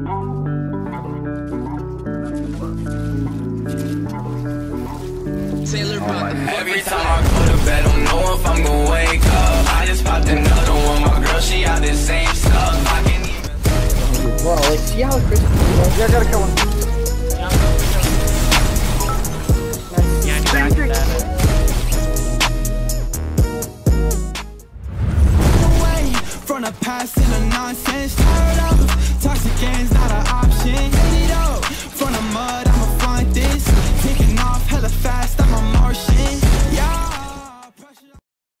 Every time I go to bed, don't know if I'm gonna wake up. I just popped another one, my girl, she had the same stuff. I can even. Whoa, like, see how Chris. Yeah, I gotta kill him. From the past and the nonsense, tired of the